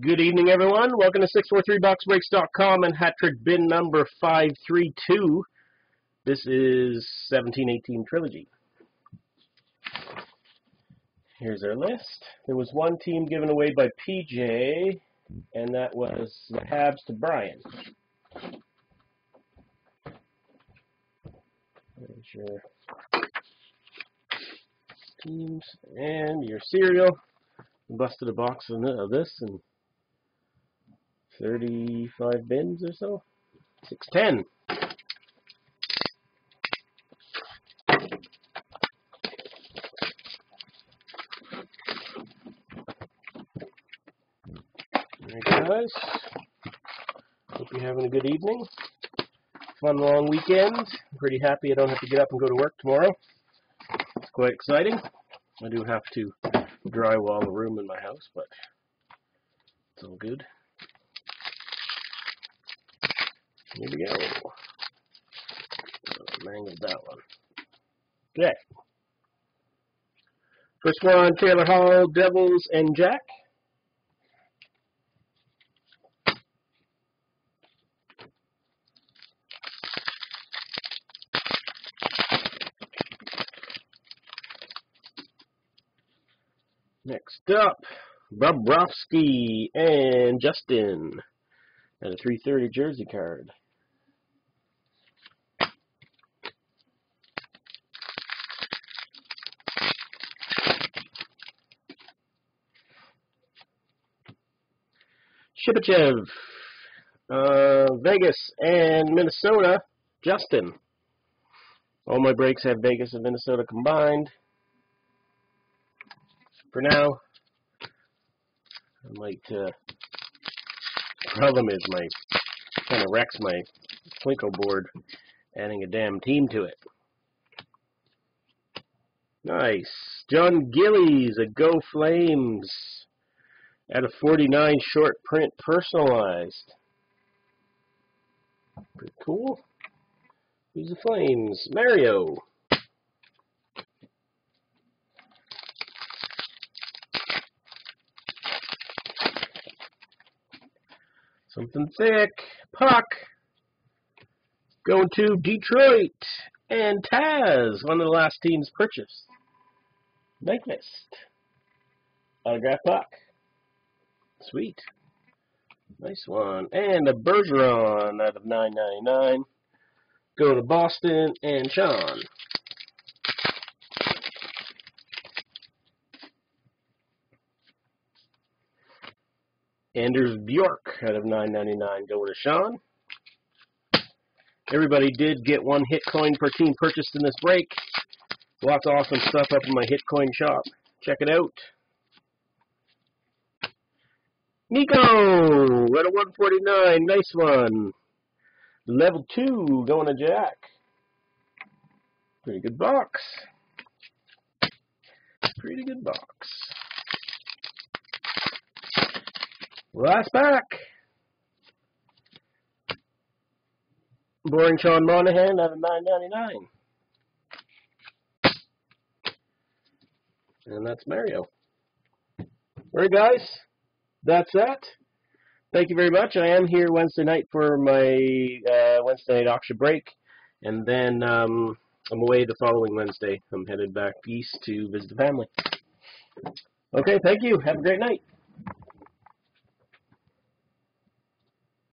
Good evening, everyone. Welcome to 643boxbreaks.com and hat trick bin number 532. This is 1718 Trilogy. Here's our list. There was one team given away by PJ, and that was the Habs to Brian. There's your teams and your serial. Busted a box of this and 35 bins or so. 610. Alright guys, hope you're having a good evening. Fun long weekend. I'm pretty happy I don't have to get up and go to work tomorrow. It's quite exciting. I do have to drywall the room in my house, but it's all good. Here we go. mangled that one. Okay. First one, Taylor Hall, Devils and Jack. Next up, Bobrovsky and Justin. And a 330 jersey card. Shipachev, uh, Vegas and Minnesota, Justin. All my breaks have Vegas and Minnesota combined. For now, I might, uh, problem is my, kind of wrecks my Plinko board, adding a damn team to it. Nice. Jon Gillies, a Go Flames. At a 49 short print personalized. Pretty cool. Who's the Flames? Mario. Something thick. Puck. Going to Detroit. And Taz, one of the last teams purchased. Nyquist. Autograph puck. Sweet. Nice one. And a Bergeron out of 9.99. Go to Boston and Sean. Anders Bjork out of 9.99. Go to Sean. Everybody did get one hit coin per team purchased in this break. Lots of awesome stuff up in my hit coin shop. Check it out. Nico at a 149. Nice one. Level 2 going to Jack. Pretty good box. Pretty good box. Last back. Boring Sean Monahan out of 9.99. And that's Mario. Alright guys, that's that. Thank you very much. I am here Wednesday night for my uh, Wednesday night auction break, and then um, I'm away the following Wednesday. I'm headed back east to visit the family. Okay, thank you. Have a great night.